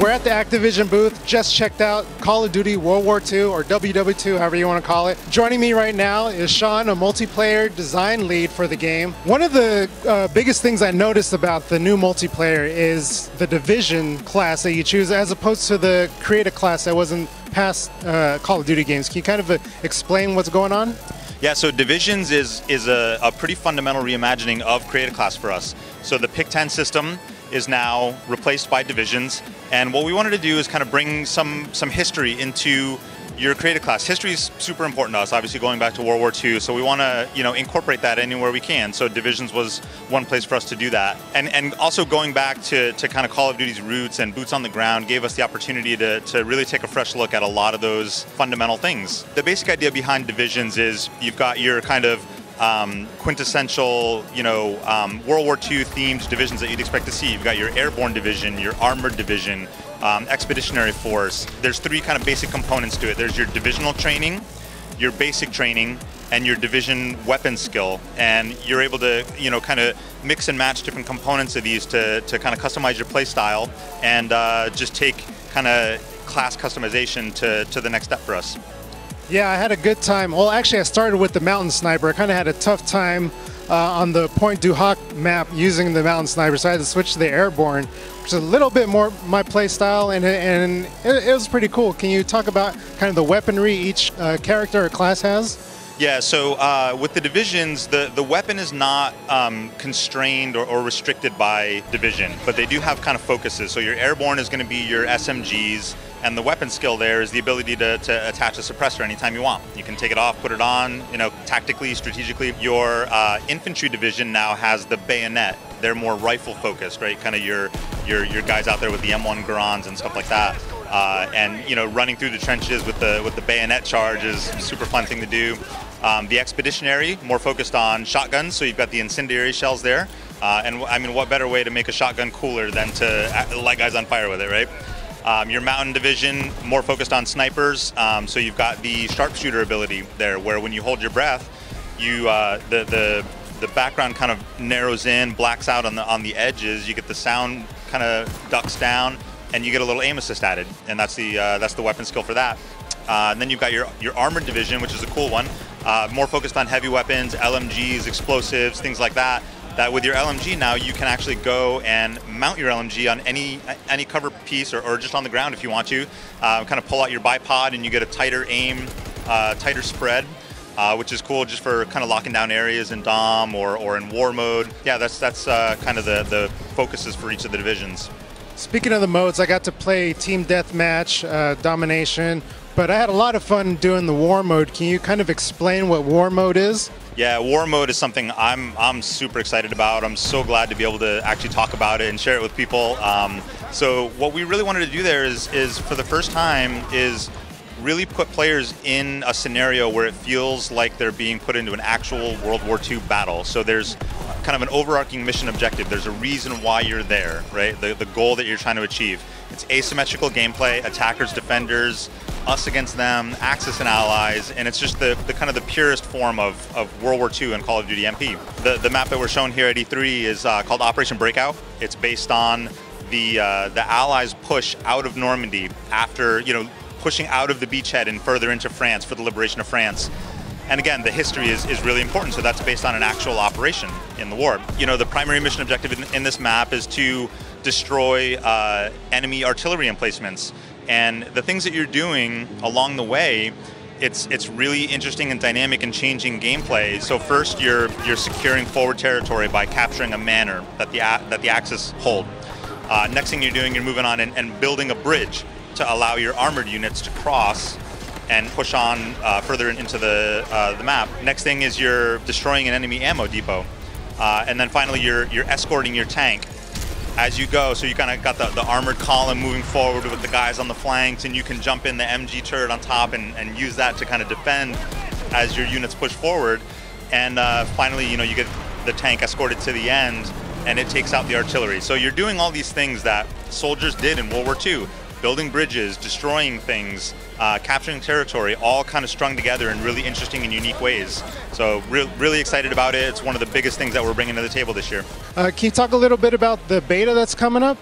we're at the Activision booth. Just checked out Call of Duty World War II or WW2, however you want to call it. Joining me right now is Sean, a multiplayer design lead for the game. One of the uh, biggest things I noticed about the new multiplayer is the division class that you choose as opposed to the Create a Class that wasn't past uh, Call of Duty games. Can you kind of uh, explain what's going on? Yeah, so Divisions is is a, a pretty fundamental reimagining of Create a Class for us. So the Pick 10 system is now replaced by divisions. And what we wanted to do is kind of bring some some history into your Create a Class. History is super important to us, obviously going back to World War II. So we want to, you know, incorporate that anywhere we can. So divisions was one place for us to do that. And and also going back to, to kind of Call of Duty's roots and boots on the ground gave us the opportunity to, to really take a fresh look at a lot of those fundamental things. The basic idea behind divisions is you've got your kind of um, quintessential, you know, um, World War II themed divisions that you'd expect to see. You've got your airborne division, your armored division, um, expeditionary force. There's three kind of basic components to it. There's your divisional training, your basic training, and your division weapon skill. And you're able to, you know, kind of mix and match different components of these to, to kind of customize your play style and uh, just take kind of class customization to, to the next step for us. Yeah, I had a good time. Well, actually, I started with the mountain sniper. I kind of had a tough time uh, on the Pointe du Hoc map using the mountain sniper, so I had to switch to the airborne, which is a little bit more my play style, and, and it, it was pretty cool. Can you talk about kind of the weaponry each uh, character or class has? Yeah, so uh, with the divisions, the, the weapon is not um, constrained or, or, restricted by division, but they do have kind of focuses. So your airborne is going to be your SMGs, and the weapon skill there is the ability to, to attach a suppressor anytime you want. You can take it off, put it on, you know, tactically, strategically. Your uh, infantry division now has the bayonet. They're more rifle focused, right? Kind of your, your, your guys out there with the M1 Garands and stuff like that. Uh, and you know, running through the trenches with the with the bayonet charge is a super fun thing to do. Um, the expeditionary, more focused on shotguns, so you've got the incendiary shells there. Uh, and I mean, what better way to make a shotgun cooler than to light guys on fire with it, right? Um, your mountain division more focused on snipers, um, so you've got the sharpshooter ability there, where when you hold your breath, you uh, the the the background kind of narrows in, blacks out on the on the edges. You get the sound kind of ducks down, and you get a little aim assist added, and that's the uh, that's the weapon skill for that. Uh, and then you've got your your armored division, which is a cool one, uh, more focused on heavy weapons, LMGs, explosives, things like that that with your LMG now you can actually go and mount your LMG on any any cover piece or, or just on the ground if you want to. Uh, kind of pull out your bipod and you get a tighter aim, uh, tighter spread. Uh, which is cool just for kind of locking down areas in DOM or, or in war mode. Yeah, that's that's uh, kind of the, the focuses for each of the divisions. Speaking of the modes, I got to play Team Deathmatch, uh, Domination, but I had a lot of fun doing the war mode. Can you kind of explain what war mode is? Yeah, war mode is something I'm I'm super excited about. I'm so glad to be able to actually talk about it and share it with people. Um, so what we really wanted to do there is is for the first time is really put players in a scenario where it feels like they're being put into an actual World War II battle. So there's kind of an overarching mission objective. There's a reason why you're there, right? The, the goal that you're trying to achieve. It's asymmetrical gameplay, attackers, defenders, us against them, Axis and allies, and it's just the, the kind of the purest form of, of World War II and Call of Duty MP. The, the map that we're shown here at E3 is uh, called Operation Breakout. It's based on the uh, the Allies' push out of Normandy after you know pushing out of the beachhead and further into France for the liberation of France. And again, the history is, is really important, so that's based on an actual operation in the war. You know, the primary mission objective in, in this map is to destroy uh, enemy artillery emplacements. And the things that you're doing along the way, it's it's really interesting and dynamic and changing gameplay. So first, you're you're securing forward territory by capturing a manor that the that the Axis hold. Uh, next thing you're doing, you're moving on and, and, building a bridge to allow your armored units to cross and push on uh, further into the uh, the map. Next thing is you're destroying an enemy ammo depot, uh, and then finally you're you're escorting your tank as you go. So you kind of got the, the armored column moving forward with the guys on the flanks, and you can jump in the MG turret on top and, and use that to kind of defend as your units push forward. And uh, finally, you know, you get the tank escorted to the end, and it takes out the artillery. So you're doing all these things that soldiers did in World War II building bridges, destroying things, uh, capturing territory, all kind of strung together in really interesting and unique ways. So re really excited about it. It's one of the biggest things that we're bringing to the table this year. Uh, can you talk a little bit about the beta that's coming up?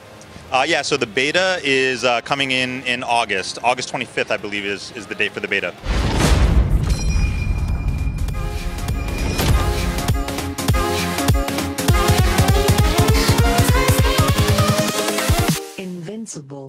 Uh, yeah, so the beta is uh, coming in in August. August 25th, I believe, is, is the date for the beta. Invincible.